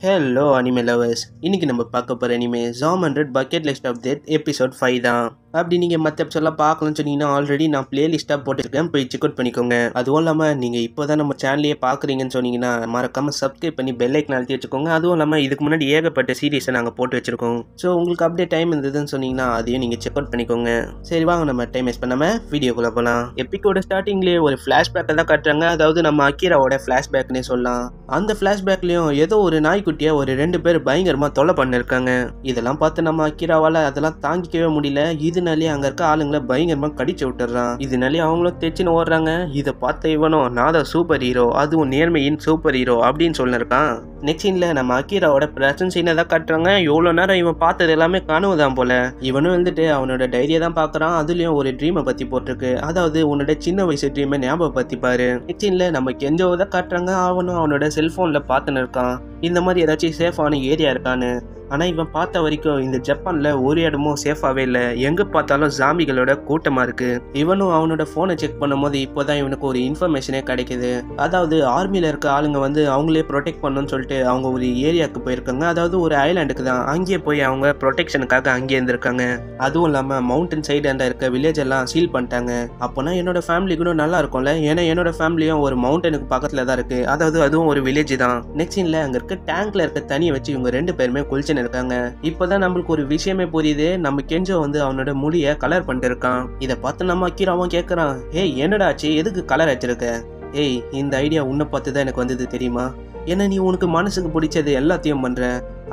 Hello anime lovers இன்னைக்கு நம்ம பார்க்க போகிற anime Zom hundred bucket list of death episode five தான். அப்படி நீங்கள் மற்ற எபிசோட்லாம் பார்க்கணும்னு சொன்னீங்கன்னா ஆல்ரெடி நான் பிளேலிஸ்ட்டாக போட்டுருக்கேன். போய் செக் அவுட் பண்ணிக்கோங்க. அதுவும் இல்லாமல் நீங்கள் இப்போ தான் நம்ம சேனலையே பார்க்குறீங்கன்னு சொன்னீங்கன்னா மறக்காமல் சப்ஸ்கிரைப் பண்ணி பெல் ஐக்கன் அழுத்தி வச்சுக்கோங்க. அதுவும் இல்லாமல் இதுக்கு முன்னாடி ஏகப்பட்ட சீரீஸை நாங்கள் போட்டு வச்சுருக்கோம். ஸோ உங்களுக்கு அப்படியே டைம் இருந்ததுன்னு சொன்னீங்கன்னா அதையும் நீங்கள் செக் அவுட் பண்ணிக்கோங்க. சரி வாங்க நம்ம டைம் வேஸ்ட் பண்ணாமல் வீடியோக்குள்ளே போகலாம் எப்பிக்கோட ஸ்டார்டிங்லேயே ஒரு ஃப்ளாஷ்பேக்கை தான் காட்டுறாங்க. அதாவது நம்ம அக்கீராவோட ஃப்ளாஷ்பேக்னே சொல்லலாம். அந்த ஃப்ளாஷ்பேக்லேயும் ஏதோ ஒரு நாய்க்குட்டியை ஒரு ரெண்டு பேர் பயங்கரமாக தொலை பண்ணிருக்காங்க. இதெல்லாம் பார்த்து நம்ம அக்கீராவால் அதெல்லாம் தாங்கிக்கவே முடியல. இது இதனாலேயே அங்கே இருக்க ஆளுங்களை பயங்கரமாக கடிச்சு விட்டுறான். இதனாலே அவங்களும் தெச்சுன்னு ஓடுறாங்க. இதை பார்த்த இவனும் நான் தான் சூப்பர் ஹீரோ அதுவும் நேர்மையின் சூப்பர் ஹீரோ அப்படின்னு சொல்லிருக்கான். நெக்ஸ்ட் சீனில் நம்ம அக்கீராவோட ப்ரெசன்ட் சீனை தான் காட்டுறாங்க. எவ்வளோ நேரம் இவன் பார்த்தது எல்லாமே கனவு தான் போல. இவனும் வந்துட்டு அவனோட டைரியை தான் பார்க்குறான். அதுலேயும் ஒரு ட்ரீமை பற்றி போட்டிருக்கு. அதாவது உன்னோட சின்ன வயசு ட்ரீமை ஞாபகம் பற்றி பாரு. நெக்ஸ்ட் சீனில் நம்ம கெஞ்சோவை தான் காட்டுறாங்க. அவனும் அவனோட செல்ஃபோனில் பார்த்துன்னு இருக்கான். இந்த மாதிரி ஏதாச்சும் சேஃபான ஏரியா இருக்கான்னு. ஆனால் இவன் பார்த்த வரைக்கும் இந்த ஜப்பானில் ஒரு இடமும் சேஃபாகவே இல்லை. எங்கே பார்த்தாலும் ஜாம்பிகளோட கூட்டமாக இருக்குது இவனும் அவனோட ஃபோனை செக் பண்ணும்போது இப்போ தான் இவனுக்கு ஒரு இன்ஃபர்மேஷனே கிடைக்குது. அதாவது ஆர்மியில் இருக்க ஆளுங்க வந்து அவங்களே ப்ரொடெக்ட் பண்ணணும்னு சொல்லிட்டு அவங்க ஒரு ஏரியாவுக்கு போயிருக்காங்க. அதாவது ஒரு ஐலாண்டுக்கு தான். அங்கேயே போய் அவங்க ப்ரொடெக்ஷனுக்காக அங்கேயே இருந்திருக்காங்க. அதுவும் இல்லாமல் மவுண்டன் சைடு இருக்க வில்லேஜ் எல்லாம் சீல் பண்ணிட்டாங்க. அப்போனா என்னோட ஃபேமிலி கூட நல்லா இருக்கும்ல. ஏன்னா என்னோட ஃபேமிலியும் ஒரு மவுண்டனுக்கு பக்கத்தில் தான் இருக்குது அதாவது அதுவும் ஒரு வில்லேஜ் தான். நெக்ஸ்ட் சீனில் அங்கே இருக்க டேங்க்ல இருக்க தண்ணியை வச்சு இவங்க ரெண்டு பேருமே குளிச்சுன்னு இருக்காங்க இப்போதான் நம்மளுக்கு ஒரு விஷயமே புரியுது. நம்ம கெஞ்சோ வந்து அவனோட முடிய கலர் பண்ணிட்டு இருக்கான் இதை பார்த்து நம்ம அக்கீராவும் கேட்குறான் ஏய் என்னடா ஆச்சு? எதுக்கு கலர் வச்சிருக்க ஏய் இந்த ஐடியா உன்னை பார்த்து தான் எனக்கு வந்தது தெரியுமா? ஏன்னா நீ உனக்கு மனசுக்கு பிடிச்சது எல்லாத்தையும் பண்ற?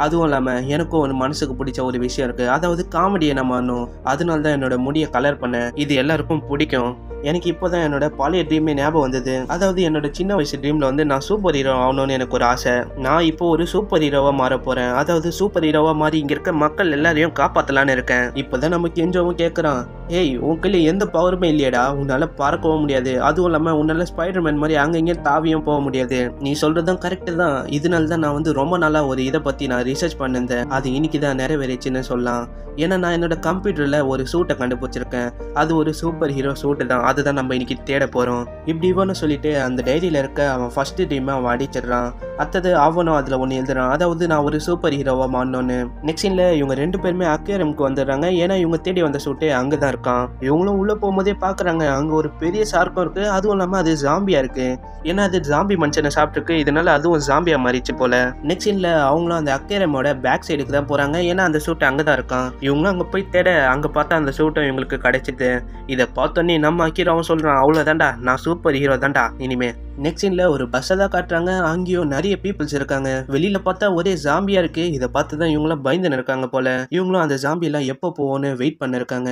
அதுவும் இல்லாமல் எனக்கும் ஒரு மனசுக்கு பிடிச்ச ஒரு விஷயம் இருக்குது அதாவது காமெடியை நான் மாறணும் அதனால தான் என்னோட முடியை கலர் பண்ணேன் இது எல்லாருக்கும் பிடிக்கும். எனக்கு இப்போதான் என்னோட பழைய ட்ரீமே ஞாபகம் வந்தது. அதாவது என்னோட சின்ன வயசு ட்ரீமில் வந்து நான் சூப்பர் ஹீரோ ஆகணும்னு எனக்கு ஒரு ஆசை. நான் இப்போ ஒரு சூப்பர் ஹீரோவாக மாற போகிறேன் அதாவது சூப்பர் ஹீரோவாக மாறி இங்கே இருக்க மக்கள் எல்லாரையும் காப்பாற்றலான்னு இருக்கேன். இப்போதான் நம்ம கெஞ்சவும் கேட்குறான் ஏய் உங்ககிட்ட எந்த பவருமே இல்லையடா. உன்னால் பறக்கவும் முடியாது. அதுவும் இல்லாமல் உன்னால் ஸ்பைடர்மேன் மாதிரி அங்கங்கே தாவியும் போக முடியாது. நீ சொல்கிறதும் கரெக்டு தான். இதனால தான் நான் வந்து ரொம்ப நாளாக ஒரு இதை பற்றி நான் ரிசர்ச் பண்ணிருந்தேன். அது இன்னைக்கு தான் நிறைவேறிச்சுன்னு சொல்லலாம் ஏன்னா நான் என்னோட கம்ப்யூட்டரில் ஒரு சூட்டை கண்டுபிடிச்சிருக்கேன். அது ஒரு சூப்பர் ஹீரோ சூட்டு தான். அதுதான் நம்ம இன்னைக்கு தேட போகிறோம் இப்படி இவனு சொல்லிட்டு அந்த டைரியில் இருக்க அவன் ஃபர்ஸ்ட் டீமை அவன் அடிச்சிடுறான். அத்தது அவனும் அதில் ஒன்று எழுதுறான். அதாவது நான் ஒரு சூப்பர் ஹீரோவாக மாறணும்னு. நெக்ஸ்ட் சீனில் இவங்க ரெண்டு பேருமே அக்வேரம்க்கு வந்துடுறாங்க. ஏன்னா இவங்க தேடி வந்த சூட்டே அங்கே தான் இருக்கான். இவங்களும் உள்ளே போகும்போதே பார்க்குறாங்க அங்கே ஒரு பெரிய சார்க்கும் இருக்குது அதுவும் இல்லாமல் அது ஜாம்பியாக இருக்குது ஏன்னா அது ஜாம்பி மனுஷனை சாப்பிட்ருக்கு இதனால அதுவும் ஜாம்பியாக மாறிச்சு போல. நெக்ஸ்ட் சீனில் அவங்களும் அந்த அக்கே அக்கேரமோட பேக் சைடுக்கு தான் போகிறாங்க ஏன்னா அந்த சூட் அங்கே தான் இருக்கான். இவங்களும் அங்கே போய் தேட அங்கே பார்த்தா அந்த சூட்டும் இவங்களுக்கு கிடைச்சிது. இதை பார்த்தோன்னே நம்ம அக்கீராவும் சொல்கிறான் அவ்வளோதான்டா நான் சூப்பர் ஹீரோ தான்டா இனிமே. நெக்ஸ்ட் சீனில் ஒரு பஸ்ஸை தான் காட்டுறாங்க. அங்கேயும் நிறைய பீப்புள்ஸ் இருக்காங்க. வெளியில் பார்த்தா ஒரே ஜாம்பியாக இருக்குது இதை பார்த்து தான் இவங்களும் பயந்துன்னு இருக்காங்க போல. இவங்களும் அந்த ஜாம்பியெல்லாம் எப்போ போவோன்னு வெயிட் பண்ணிருக்காங்க.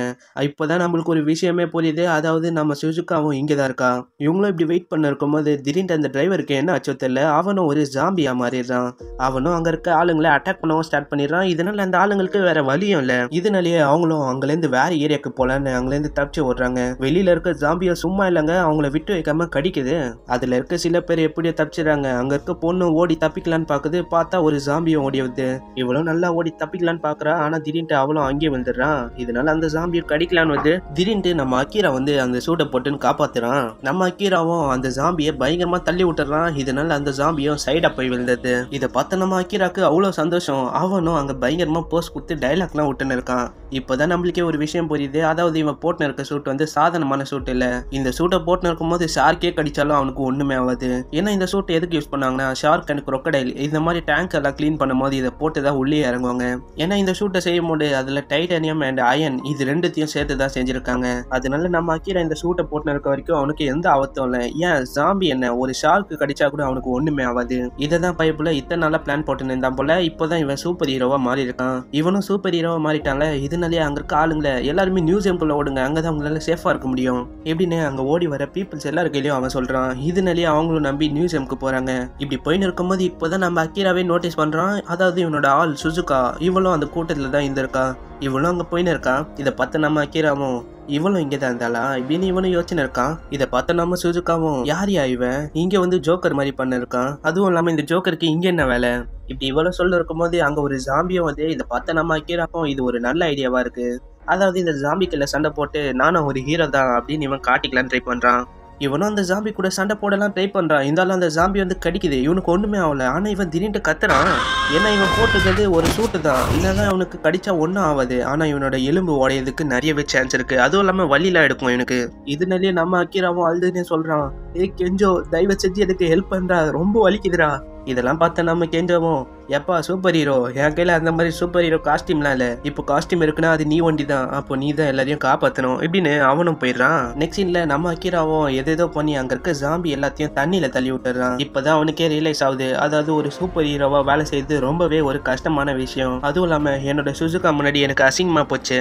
இப்போ தான் நம்மளுக்கு ஒரு விஷயமே புரியுது. அதாவது நம்ம சுஜுக்காவும் இங்கே தான் இருக்கா. இவங்களும் இப்படி வெயிட் பண்ண இருக்கும்போது திடீர்னு அந்த டிரைவருக்கு என்ன அச்சோ தெரியல. அவனும் ஒரு ஜாம்பியாக மாறிடுறான். அவனும் அங்கே இருக்க ஆளுங்களை அட்டாக் பண்ணவும் ஸ்டார்ட் பண்ணிடுறான். இதனால அந்த ஆளுங்களுக்கு வேற வழியும் இல்லை. இதனாலேயே அவங்களும் அங்கேருந்து வேற ஏரியாவுக்கு போகலான்னு அங்கேருந்து தப்பிச்சு ஓடுறாங்க. வெளியில் இருக்க ஜாம்பியை சும்மா இல்லைங்க அவங்கள விட்டு வைக்காம கடிக்குது. அதில் இருக்க சில பேர் எப்படியோ தப்பிச்சிடுறாங்க. அங்கே இருக்க பொண்ணு ஓடி தப்பிக்கலான்னு பார்க்குது பார்த்தா ஒரு ஜாம்பியும் ஓடி வந்து இவளும் நல்லா ஓடி தப்பிக்கலான்னு பார்க்குறா ஆனால் திடீர்னு அவளும் அங்கேயே வந்துடுறான் இதனால அந்த ஜாம்பியை கடிக்கலான்னு வந்து திடீர்னு நம்ம அக்கீரா வந்து அந்த சூட்டை போட்டுன்னு காப்பாத்துறான். நம்ம அக்கீராவும் அந்த ஜாம்பியை பயங்கரமா தள்ளி விட்டுறான். இதனால அந்த ஜாம்பியும் சைடா போய் விழுந்தது. இதை பார்த்த நம்ம அக்கீராக்கு அவ்வளோ சந்தோஷம். அவனும் அங்கே பயங்கரமாக போஸ்ட் கொடுத்து டைலாக்லாம் விட்டுன்னு இருக்கான். இப்போதான் நம்மளுக்கே ஒரு விஷயம் புரியுது. அதாவது இவன் போட்டுன்னு இருக்க சூட் வந்து சாதாரணமான சூட் இல்லை. இந்த சூட்டை போட்டுன்னு இருக்கும்போது ஷார்க்கே கடிச்சாலும் அவனுக்கு ஒன்றுமே ஆகாது ஏன்னா இந்த சூட் எதுக்கு யூஸ் பண்ணாங்கன்னா ஷார்க் அண்ட் குரொக்கடைல் இந்த மாதிரி டேங்க் எல்லாம் க்ளீன் பண்ணும்போது இதை போட்டு தான் உள்ளே இறங்குவாங்க. ஏன்னா இந்த ஷூட்டை செய்யும் போது அதில் டைட்டானியம் அண்ட் அயன் இது ரெண்டுத்தையும் சேர்த்து தான் செஞ்சுருக்காங்க. அதனால நம்ம அக்கீரா இந்த சூட்டை போட்டுன்னு இருக்க வரைக்கும் அவனுக்கு எந்த ஆபத்தும் இல்லை. ஏன் ஜாம்பி என்ன? ஒரு ஷார்க்கு கடிச்சா கூட அவனுக்கு ஒன்றுமே ஆகாது இதை தான் பைப்பில் இத்தனை நாளாக பிளான் போட்டுன்னு இருந்தான் போல. இப்போதான் இவன் சூப்பர் ஹீரோவாக மாறி இருக்கான் இவனும் சூப்பர் ஹீரோவாக மாறிட்டாங்க இதனாலேயே அங்கே இருக்க ஆளுங்களை எல்லாருமே மியூசியம்குள்ள ஓடுங்க. அங்கே தான் அவங்களால சேஃபாக இருக்க முடியும். எப்படின்னு அங்கே ஓடி வர பீப்புள்ஸ் எல்லார் கையிலையும் அவன் சொல்கிறான் இதனாலேயே அவங்களும் நம்பி மியூசியம்க்கு போகிறாங்க இப்படி போயின்னு இருக்கும்போது இப்போதான் நம்ம அக்கீராவே நோட்டீஸ் பண்ணுறான் அதாவது இவனோட ஆள் சுசுகா இவளும் அந்த கூட்டத்தில் தான் இருந்திருக்கா. இவளும் அங்கே போயின்னு இருக்கான் இதை பார்த்து நம்ம அக்கீராவும் இவளும் இங்கே தான் இருந்தாளா? இப்படின்னு இவனும் யோசனை இருக்கான் இதை பார்த்த நம்ம சுஜுக்காவும் யார் யா இவன் இங்கே வந்து ஜோக்கர் மாதிரி பண்ணிருக்கான் அதுவும் இல்லாமல் இந்த ஜோக்கருக்கு இங்கே என்ன வேலை? இப்படி இவ்வளோ சொல்ல இருக்கும்போது அங்கே ஒரு ஜாம்பியும் வந்து இதை பார்த்த நம்ம அக்கீராக்கும் இது ஒரு நல்ல ஐடியாவாக இருக்குது அதாவது இந்த ஜாம்பிக்கில் சண்டை போட்டு நானும் ஒரு ஹீரோ தான் அப்படின்னு இவன் காட்டிக்கலான்னு ட்ரை பண்ணுறான் இவனும் அந்த ஜாம்பி கூட சண்டை போடலாம் ட்ரை பண்றான். இருந்தாலும் அந்த ஜாம்பி வந்து கடிக்குது. இவனுக்கு ஒண்ணுமே ஆகல. ஆனா இவன் திடீர்னு கத்துறான். ஏன்னா இவன் போட்டுக்கிறது ஒரு சூட்டு தான். இல்லைன்னா அவனுக்கு கடிச்சா ஒன்றும் ஆகாது. ஆனா இவனோட எலும்பு உடையதுக்கு நிறையவே சான்ஸ் இருக்கு. அதுவும் இல்லாம வலிலாம் எடுக்கும் இவனுக்கு. இதனாலேயே நம்ம அக்கீராவும் அழுதுன்னு சொல்றான். ஏ கெஞ்சோ தயவு செஞ்சு எனக்கு ஹெல்ப் பண்றா. ரொம்ப வலிக்குதுடா. இதெல்லாம் பார்த்து நம்ம கெஞ்சவும். எப்பா சூப்பர் ஹீரோ என் கையில் அந்த மாதிரி சூப்பர் ஹீரோ காஸ்டியூம்லாம் இல்லை. இப்போ காஸ்டியூம் இருக்குன்னா அது நீ ஒண்டி தான் அப்போ நீ தான் எல்லாரையும் காப்பாற்றணும் இப்படின்னு அவனும் போயிடுறான். நெக்ஸ்ட் சீனில் நம்ம அக்கீராவும் எதேதோ பண்ணி அங்கே இருக்க ஜாம்பி எல்லாத்தையும் தண்ணியில் தள்ளி விட்டுறான் இப்போதான் அவனுக்கே ரியலைஸ் ஆகுது. அதாவது ஒரு சூப்பர் ஹீரோவாக வேலை செய்யறது ரொம்பவே ஒரு கஷ்டமான விஷயம். அதுவும் இல்லாமல் என்னோட சுசுகா முன்னாடி எனக்கு அசிங்கமாக போச்சு.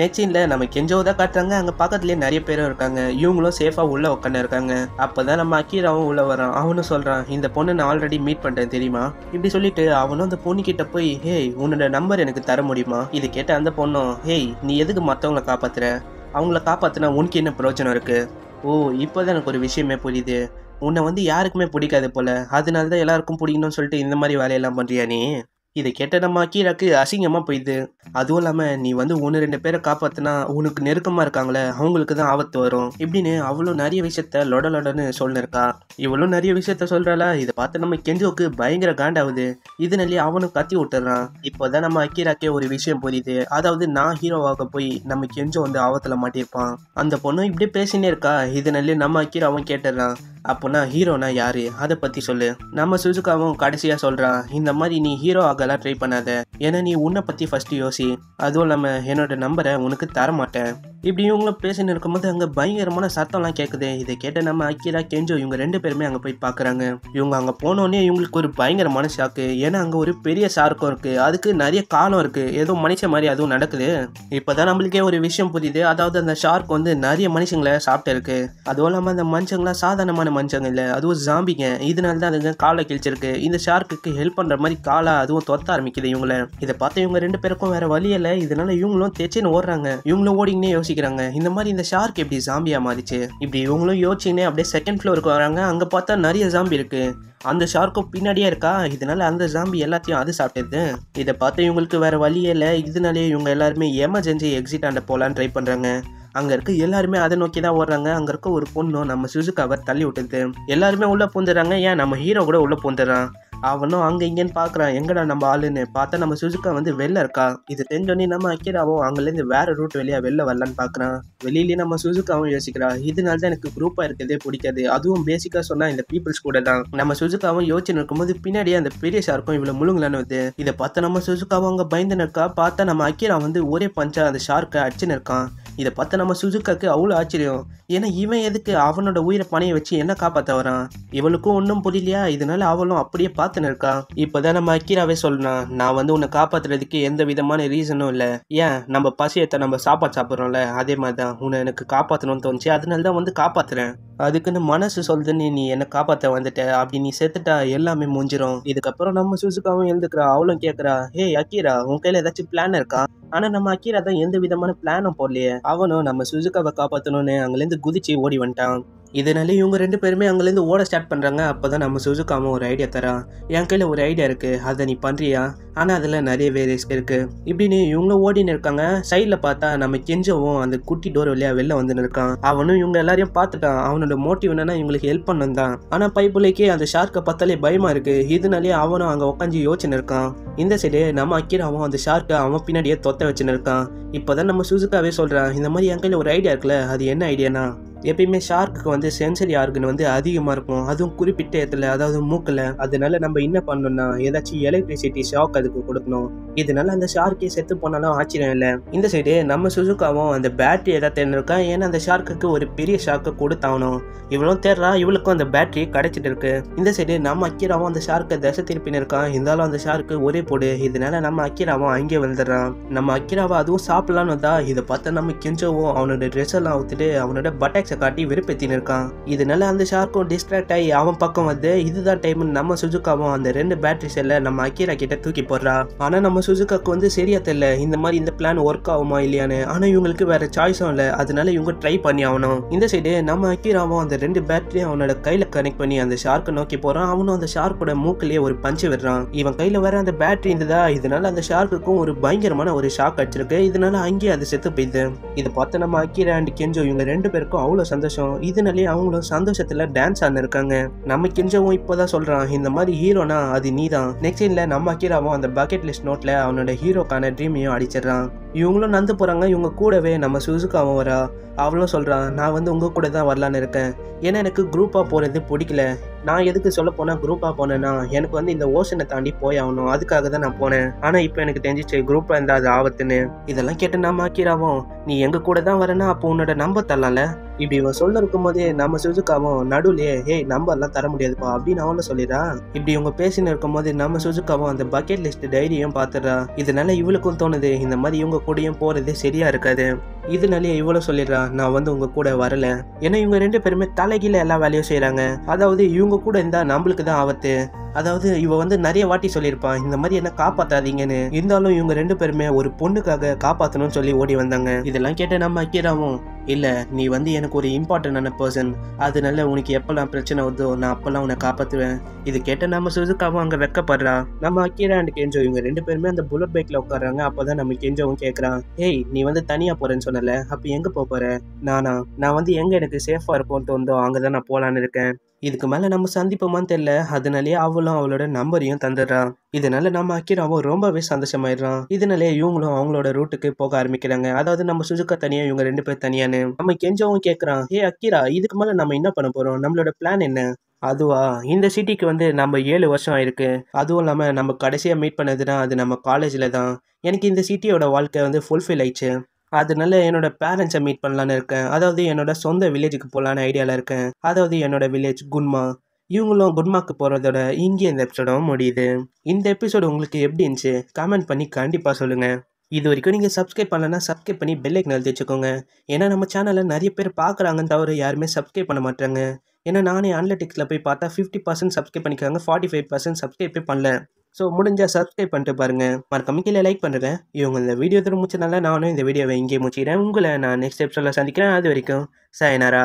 நெக்ஸ்ட் சீனில் நம்ம கெஞ்சோ தான் காட்டுறாங்க. அங்கே பக்கத்துலேயே நிறைய பேரும் இருக்காங்க. இவங்களும் சேஃபாக உள்ளே உட்காந்து இருக்காங்க. அப்போ தான் நம்ம அக்கீராவும் உள்ளே வரான். அவனும் சொல்கிறான் இந்த பொண்ணு நான் ஆல்ரெடி மீட் பண்ணுறேன் தெரியுமா? இப்படி சொல்லிட்டு அவனும் அந்த பொண்ணுக்கிட்ட போய் ஹேய் உன்னோட நம்பர் எனக்கு தர முடியுமா? இது கேட்ட அந்த பொண்ணும் ஹேய் நீ எதுக்கு மற்றவங்கள காப்பாத்துற? அவங்கள காப்பாற்றினா உனக்கு என்ன பிரயோஜனம் இருக்கு? ஓ இப்போதான் எனக்கு ஒரு விஷயமே புரியுது. உன்னை வந்து யாருக்குமே பிடிக்காது போல. அதனால தான் எல்லாருக்கும் பிடிக்கணும்னு சொல்லிட்டு இந்த மாதிரி வேலையெல்லாம் பண்ணுறியா நீ? இதை கேட்ட நம்ம அக்கீராக்கு அசிங்கமாக போயிடுது அதுவும் இல்லாமல் நீ வந்து ஒன்று ரெண்டு பேரை காப்பாற்றினா உனக்கு நெருக்கமாக இருக்காங்களே அவங்களுக்கு தான் ஆபத்து வரும். இப்படின்னு அவ்வளோ நிறைய விஷயத்த லொட லொடன்னு சொல்லிருக்கா. இவ்வளோ நிறைய விஷயத்த சொல்கிறாளா இதை பார்த்து நம்ம கெஞ்சோக்கு பயங்கர காண்டாகுது. இதனாலே அவனும் கத்தி விட்டுறான். இப்போ தான் நம்ம அக்கீராக்கே ஒரு விஷயம் புரியுது. அதாவது நான் ஹீரோவாக போய் நம்ம கெஞ்சோ வந்து ஆபத்தில் மாட்டியிருப்பான். அந்த பொண்ணும் இப்படியே பேசினே இருக்கா. இதனாலே நம்ம அக்கீரா அவன் கேட்டுறான். அப்போனா ஹீரோனா யாரு? அதை பத்தி சொல்லு. நம்ம சுசுகாவும் கடைசியா சொல்றான் இந்த மாதிரி நீ ஹீரோ ஆகலாம் ட்ரை பண்ணாத. ஏன்னா நீ உன்னை பற்றி ஃபஸ்ட்டு யோசி. அதுவும் இல்லாமல் என்னோட நம்பரை உனக்கு தர மாட்டேன் இப்படி இவங்களும் பேசின்னு இருக்கும்போது அங்கே பயங்கரமான சத்தம்லாம் கேட்குது இதை கேட்ட நம்ம அக்கீரா கெஞ்சோ இவங்க ரெண்டு பேருமே அங்கே போய் பார்க்குறாங்க இவங்க அங்கே போனோடனே இவங்களுக்கு ஒரு பயங்கரமான ஷாக்கு ஏன்னா அங்கே ஒரு பெரிய ஷார்க்கும் இருக்குது அதுக்கு நிறைய காலம் இருக்குது ஏதோ மனுஷன் மாதிரி அதுவும் நடக்குது. இப்போ தான் நம்மளுக்கே ஒரு விஷயம் புரியுது. அதாவது அந்த ஷார்க் வந்து நிறைய மனுஷங்களை சாப்பிட்டு இருக்கு. அதுவும் இல்லாமல் அந்த மனுஷங்களாம் சாதாரணமான மனுஷங்க இல்லை. அதுவும் ஜாம்பிங்க இதனால தான் அதுங்க காலை கிழிச்சிருக்கு. இந்த ஷார்க்குக்கு ஹெல்ப் பண்ணுற மாதிரி காலை அதுவும் தொத்த ஆரம்பிக்குது இவங்கள. இதை பார்த்து இவங்க ரெண்டு பேருக்கும் வேற வழி இல்லை. இதனால இவங்களும் தேச்சேன்னு ஓடுறாங்க. இவங்களும் ஓடிங்கன்னே யோசிக்கிறாங்க. இந்த மாதிரி இந்த ஷார்க் எப்படி ஜாம்பியா மாறிச்சு? இப்படி இவங்களும் யோசிச்சுன்னே அப்படியே செகண்ட் ஃப்ளோருக்கு வராங்க. அங்க பார்த்தா நிறைய ஜாம்பி இருக்கு. அந்த ஷார்க்கும் பின்னாடியே இருக்கா? இதனால அந்த ஜாம்பி எல்லாத்தையும் அது சாப்பிட்டது. இதை பார்த்து இவங்களுக்கு வேற வழியே இல்லை. இதனாலேயே இவங்க எல்லாருமே எமர்ஜென்சி எக்ஸிட் ஆண்ட போகலான்னு ட்ரை பண்ணுறாங்க அங்க இருக்க எல்லாருமே அதை நோக்கி தான் ஓடுறாங்க. அங்க இருக்க ஒரு பொண்ணும் நம்ம சுசுக்காவை தள்ளி விட்டுது. எல்லாருமே உள்ள பூந்துடுறாங்க ஏன்? நம்ம ஹீரோ கூட உள்ள பூந்துடுறான் அவனும் அங்கே இங்கேன்னு பார்க்குறான் எங்கடா நம்ம ஆளுன்னு? பார்த்தா நம்ம சுசுகா வந்து வெளில இருக்கா? இது தெரிஞ்சோடனே நம்ம அக்கிராவும் அங்கேருந்து வேறு ரூட் வெளியா வெளில வரலான்னு பார்க்குறான் வெளியிலேயே நம்ம சுசுகாவும் யோசிக்கிறா. இதனால தான் எனக்கு குரூப்பாக இருக்கிறதே பிடிக்காது. அதுவும் பேசிக்காக சொன்னால் இந்த பீப்புள்ஸ் கூட தான். நம்ம சுசுகாவும் யோசிச்சு இருக்கும்போது பின்னாடியே அந்த பெரிய ஷார்க்கும் இவ்வளோ முழுங்கலான்னு வருது. இதை பார்த்தா நம்ம சுசுகாவும் அங்கே பயந்து நிற்கா பார்த்தா நம்ம அக்கிரா வந்து ஒரே பஞ்சா அந்த ஷார்க்கை அடிச்சுன்னு இருக்கான். இதை பார்த்து நம்ம சுசுகாக்கு அவ்வளோ ஆச்சரியம். ஏன்னா இவன் எதுக்கு அவனோட உயிரை பணையை வச்சு என்ன காப்பாற்ற வரான் இவளுக்கும் ஒன்றும் புரியலையா? இதனால அவளும் அப்படியே பார்த்துன்னு இருக்கா. இப்போதான் நம்ம அக்கீராவே சொல்லணும் நான் வந்து உன்னை காப்பாத்துறதுக்கு எந்த விதமான ரீசனும் இல்லை. ஏன்? நம்ம பசியத்தை நம்ம சாப்பாடு சாப்பிட்றோம்ல அதே மாதிரி தான் உன்னை எனக்கு காப்பாற்றணும்னு தோணுச்சு அதனால தான் வந்து காப்பாத்துறேன். அதுக்குன்னு மனசு சொல்லுதுன்னு நீ என்னை காப்பாற்ற வந்துட்ட அப்படி நீ செத்துட்டா எல்லாமே முடிஞ்சிரும் இதுக்கப்புறம் நம்ம சுசுகாவும் எழுந்துக்கிறா அவளும் கேட்குறா ஹே அக்கீரா உன் கையில் ஏதாச்சும் பிளான் இருக்கா? ஆனால் நம்ம அக்கீரா தான் எந்த விதமான பிளானும் போடலையே. அவனும் நம்ம சுசுகாவை காப்பாற்றணும்னு அங்கேருந்து குதிச்சு ஓடி வந்துட்டான். இதனால இவங்க ரெண்டு பேருமே அங்கேருந்து ஓட ஸ்டார்ட் பண்ணுறாங்க அப்போ தான் நம்ம சுஜுக்காம ஒரு ஐடியா தரான். என் கையில் ஒரு ஐடியா இருக்குது அதை நீ பண்ணுறியா ஆனால் அதில் நிறையவே ரிஸ்க் இருக்குது இப்படின்னு இவங்களும் ஓடின்னு இருக்காங்க. சைடில் பார்த்தா நம்ம கெஞ்சவும் அந்த குட்டி டோர் வழியாக வெளில வந்து இருக்கான். அவனும் இவங்க எல்லாரையும் பார்த்துட்டான். அவனோட மோட்டிவ் என்னன்னா இவங்களுக்கு ஹெல்ப் பண்ணணும் தான். ஆனால் பைப்புலேக்கே அந்த ஷார்க்கை பார்த்தாலே பயமாக இருக்குது இதனாலேயே அவனும் அங்கே உட்காந்து யோசிச்சுன்னு இருக்கான். இந்த சைடு நம்ம அக்கிராவும் அந்த ஷார்க்கை அவன் பின்னாடியே தொத்த வச்சுன்னு இருக்கான். இப்போதான் நம்ம சுசுகாவே சொல்கிறான் இந்த மாதிரி என் கையில் ஒரு ஐடியா இருக்குல்ல அது என்ன ஐடியானா எப்பயுமே ஷார்க்குக்கு வந்து சென்சரி ஆர்கன் வந்து அதிகமாக இருக்கும். அதுவும் குறிப்பிட்ட இடத்துல அதாவது மூக்கில். அதனால நம்ம என்ன பண்ணணும்னா ஏதாச்சும் எலக்ட்ரிசிட்டி ஷாக் அதுக்கு கொடுக்கணும். இதனால அந்த ஷார்க்கே செத்து போனாலும் ஆச்சரியம் இல்லை. இந்த சைடு நம்ம சுசுக்காவும் அந்த பேட்டரி ஏதாவது தேர்ந்திருக்கா ஏன்னா அந்த ஷார்க்குக்கு ஒரு பெரிய ஷாக்கை கொடுத்தாகணும். இவளும் தேடுறா இவளுக்கும் அந்த பேட்டரி கிடைச்சிட்டு இருக்கு. இந்த சைடு நம்ம அக்கீராவும் அந்த ஷார்க்கை தசை திருப்பின்னு இருக்கான் இருந்தாலும் அந்த ஷார்க்கு ஒரே போடு. இதனால நம்ம அக்கீராவும் அங்கே வந்துடுறான் நம்ம அக்கீராவை அதுவும் சாப்பிடலான்னு தான் இதை பார்த்தா நம்ம கெஞ்சவும். அவனோட ட்ரெஸ் எல்லாம் ஊத்துட்டு அவனோட பட்டாக்ஸை காட்டி வெறுப்பேத்தின்னு இருக்கான் இதனால அந்த ஷார்க்கும் டிஸ்ட்ராக்ட் ஆகி அவன் பக்கம் வந்து இதுதான் டைம் நம்ம சுஜுக்காவும் அந்த ரெண்டு பேட்டரி செல்ல நம்ம அக்கீரா கிட்ட தூக்கி போடுறா. ஆனா நம்ம சுஜுக்காக்கு வந்து சரியா தெரியல. இந்த மாதிரி இந்த பிளான் ஒர்க் ஆகுமா இல்லையான்னு. ஆனா இவங்களுக்கு வேற சாய்ஸும் இல்லை. அதனால இவங்க ட்ரை பண்ணி ஆகணும். இந்த சைடு நம்ம அக்கீராவும் அந்த ரெண்டு பேட்டரியும் அவனோட கையில கனெக்ட் பண்ணி அந்த ஷார்க்கை நோக்கி போறான். அவனும் அந்த ஷார்க்கோட மூக்கிலேயே ஒரு பஞ்சு விடுறான். இவன் கையில வேற அந்த பேட்டரி இருந்ததா? இதனால அந்த ஷார்க்குக்கும் ஒரு பயங்கரமான ஒரு ஷாக் அடிச்சிருக்கு. இதனால அங்கேயே அது செத்து போயிடுது. இதை பார்த்து நம்ம அக்கீரா அண்ட் கெஞ்சோ இவங்க ரெண்டு பேருக்கும் அவ்வளோ அவ்வளோ சந்தோஷம்? இதனாலே அவங்களும் சந்தோஷத்தில் டான்ஸ் ஆன இருக்காங்க. நம்ம கெஞ்சவும் இப்போதான் சொல்கிறான் இந்த மாதிரி ஹீரோனா அது நீ தான் நெக்ஸ்ட் சீனில் நம்ம அக்கீராவும் அந்த பக்கெட் லிஸ்ட் நோட்டில் அவனோட ஹீரோக்கான ட்ரீமையும் அடிச்சிடுறான். இவங்களும் நந்து போகிறாங்க இவங்க கூடவே நம்ம சுசுக்காவும் வரா. அவளும் சொல்கிறான் நான் வந்து உங்கள் கூட தான் வரலான்னு இருக்கேன். ஏன்னா எனக்கு குரூப்பாக போகிறது பிடிக்கல. நான் எதுக்கு சொல்ல போனால் குரூப்பாக போனேன்னா எனக்கு வந்து இந்த ஓஷனை தாண்டி போய் ஆகணும். அதுக்காக தான் நான் போனேன். ஆனால் இப்போ எனக்கு தெரிஞ்சிச்சு குரூப்பாக இருந்தால் அது ஆபத்துன்னு. இதெல்லாம் கேட்டு நம்ம ஆக்கிராவும் நீ எங்கள் கூட தான் வரேன்னா அப்போ உன்னோட நம்ப தரலாம்ல? இப்படி இவன் சொல்ல இருக்கும் போதே நம்ம சுஜுக்காவும் நடுவுலயே ஹே நம்பர்லாம் தர முடியாதுப்பா அப்படின்னு அவளும் சொல்லிடுறா. இப்படி இவங்க பேசின்னு இருக்கும் போது நம்ம சுஜுக்காவும் அந்த பக்கெட் லிஸ்ட் டைரியும் பாத்துறா இதனால இவளுக்கும் தோணுது இந்த மாதிரி இவங்க கூடயும் போறது சரியா இருக்காது. இதனாலேயே இவ்வளவு சொல்லிடுறா நான் வந்து உங்க கூட வரல. ஏன்னா இவங்க ரெண்டு பேருமே தலைகீழ எல்லா வேலையும் செய்யறாங்க அதாவது இவங்க கூட இருந்தா நம்மளுக்கு தான் ஆபத்து. அதாவது இவ வந்து நிறைய வாட்டி சொல்லியிருப்பான் இந்த மாதிரி என்ன காப்பாத்தாதீங்கன்னு. இருந்தாலும் இவங்க ரெண்டு பேருமே ஒரு பொண்ணுக்காக காப்பாத்தணும்னு சொல்லி ஓடி வந்தாங்க. இதெல்லாம் கேட்ட நம்ம அக்கீராவும் இல்ல நீ வந்து எனக்கு ஒரு இம்பார்ட்டன்டான பர்சன் அதனால உனக்கு எப்பெல்லாம் பிரச்சனை வருதோ நான் அப்பெல்லாம் உன்னை காப்பாத்துவேன். இது கேட்ட நம்ம சுசுக்காவும் அங்க வெக்கப்படுறா. நம்ம அக்கீரா அண்ட் கெஞ்சோ இவங்க ரெண்டு பேருமே அந்த புல்லட் பைக்ல உட்காடுறாங்க அப்பதான் நம்ம கெஞ்சோவும் கேக்குறான் ஏய் நீ வந்து தனியா போறேன்னு சொன்னல அப்ப எங்க போக போற? நானா? நான் வந்து எங்க எனக்கு சேஃபா இருக்கும்னு அங்கே அங்கதான் நான் போலான்னு இருக்கேன். இதுக்கு மேலே நம்ம சந்திப்போமான்னு தெரியல. அதனாலேயே அவளும் அவளோட நம்பரையும் தந்துடுறான். இதனால நம்ம அக்கிராவும் ரொம்பவே சந்தோஷமாயிடுறான். இதனாலே இவங்களும் அவங்களோட ரூட்டுக்கு போக ஆரம்பிக்கிறாங்க. அதாவது நம்ம சுஜுக்கா தனியா இவங்க ரெண்டு பேர் தனியான்னு. நம்ம கெஞ்சவும் கேட்கறான் ஏ அக்கிரா இதுக்கு மேலே நம்ம என்ன பண்ண போறோம்? நம்மளோட பிளான் என்ன? அதுவா இந்த சிட்டிக்கு வந்து நம்ம ஏழு வருஷம் ஆயிருக்கு. அதுவும் இல்லாமல் நம்ம கடைசியாக மீட் பண்ணதுன்னா அது நம்ம காலேஜில் தான். எனக்கு இந்த சிட்டியோட வாழ்க்கை வந்து ஃபுல்ஃபில் ஆயிடுச்சு. அதனால என்னோட பேரண்ட்ஸை மீட் பண்ணலான்னு இருக்கேன். அதாவது என்னோட சொந்த வில்லேஜுக்கு போகலான்னு ஐடியாவில் இருக்கேன். அதாவது என்னோட வில்லேஜ் குன்மா. இவங்களும் குன்மாக்கு போகிறதோட இங்கே இந்த எபிசோடும் முடியுது. இந்த எபிசோடு உங்களுக்கு எப்படி இருந்துச்சு? கமெண்ட் பண்ணி கண்டிப்பாக சொல்லுங்கள் இது வரைக்கும் நீங்கள் சப்ஸ்கிரைப் பண்ணலன்னா சப்ஸ்கிரைப் பண்ணி பெல்லைக்கு எழுதி வச்சுக்கோங்க. ஏன்னா நம்ம சேனலில் நிறைய பேர் பார்க்குறாங்கன்னு தவிர யாருமே சப்ஸ்கிரைப் பண்ண மாட்டாங்க ஏன்னா நானே அனலிட்டிக்ஸில் போய் பார்த்தா ஃபிஃப்டி பர்சன்ட் சப்ஸ்கிரைப் பண்ணிக்கிறாங்க ஃபார்ட்டி ஃபைவ் பர்சன்ட் சப்ஸ்கிரைப்பே பண்ணல. ஸோ முடிஞ்சால் சப்ஸ்கிரைப் பண்ணிட்டு பாருங்கள் மறக்காம கீழே லைக் பண்ணுறேன் இவங்க இந்த வீடியோ தர முடிச்சனால நானும் இந்த வீடியோவை இங்கே முடிச்சுக்கிறேன். உங்களை நான் நெக்ஸ்ட் எபிசோடில் சந்திக்கிறேன். அது வரைக்கும் சாயனாரா